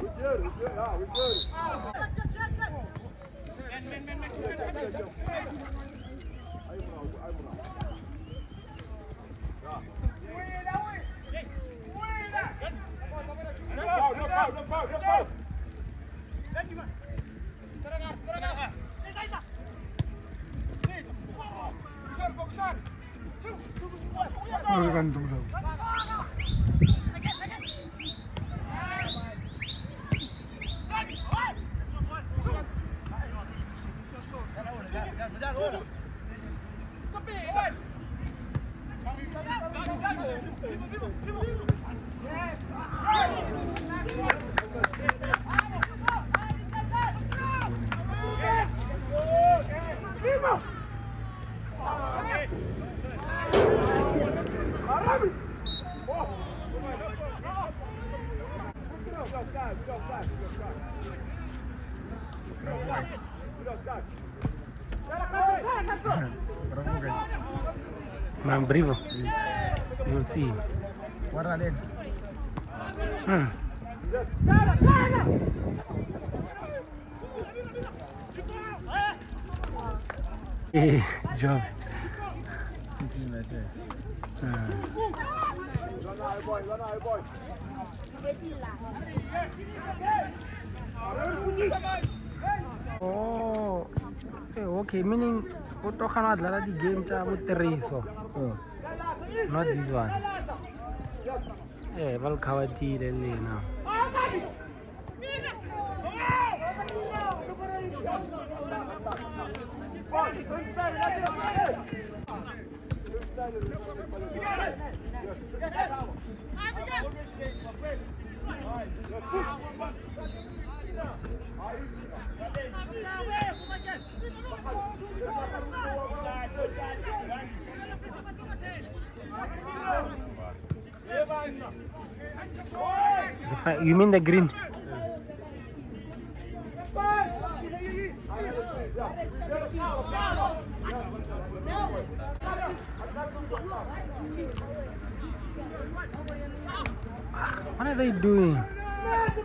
We're good. We're good. Ah, we're good. Random round. Brivo. You'll see. Guarda din. Hmm. Eh, Job. Ah. Oh, eh, okay, meaning what talking about the game with the race, so not this one. Eh, well, Kawati, now. Thank you you mean the green? What are they doing no.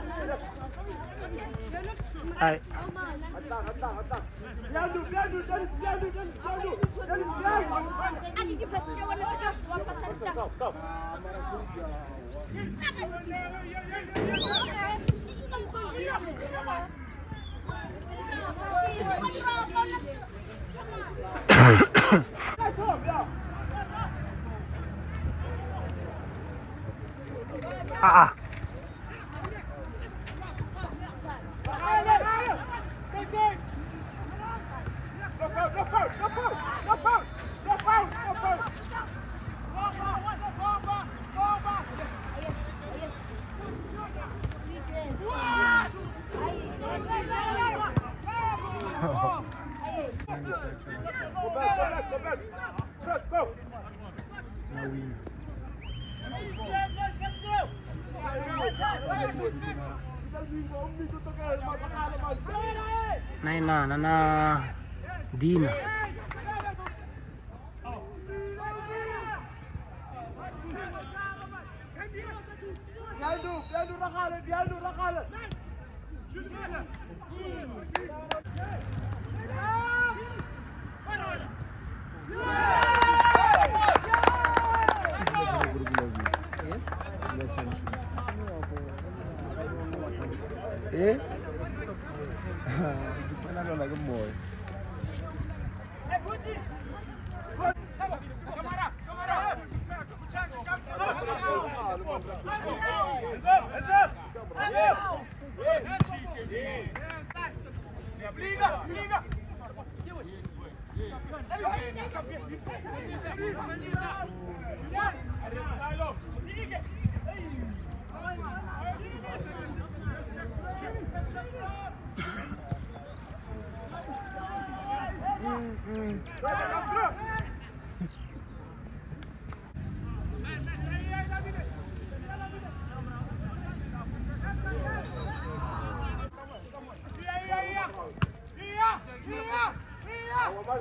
Hai. Ah, ah. Naina, Nana, Dina. بيالو بيالو رخالة دو رخالة Eh? Gimana lo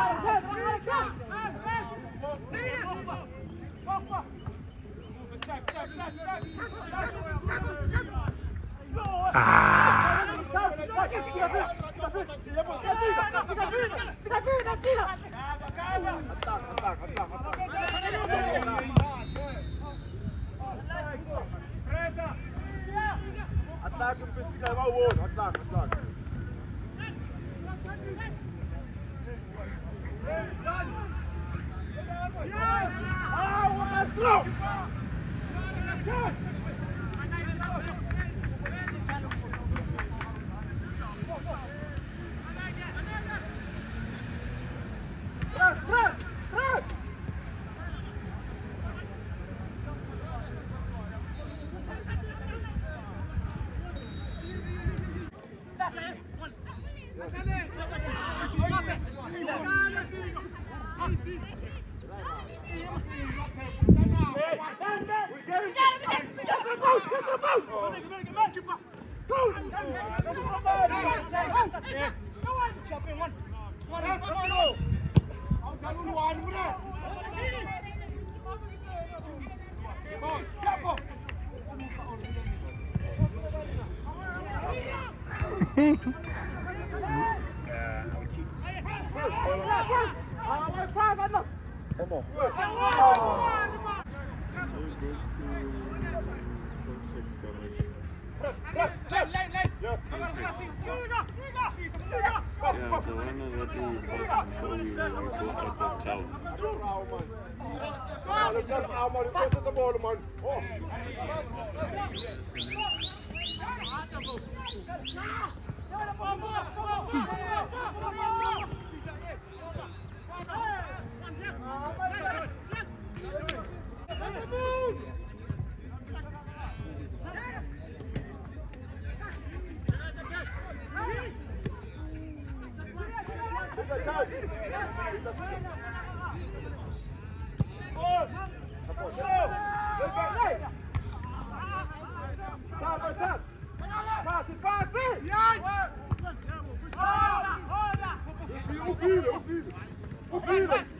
Ah, Attack und bist wieder mal wohnen. Attack, attack. Come in! Hehehe Come on. Yeah, the one that I do before we were up on tower. Yeah, let's get our money. This is the ball, man. Oh. O filho, o filho. O filho.